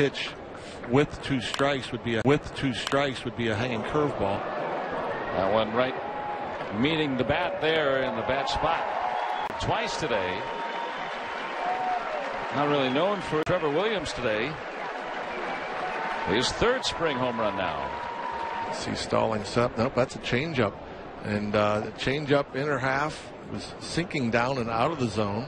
pitch with two strikes would be a with two strikes would be a hanging curveball. That one right meeting the bat there in the bat spot twice today. Not really known for Trevor Williams today. His third spring home run now. See Stalling up. Nope, that's a changeup. And uh, the changeup inner half was sinking down and out of the zone.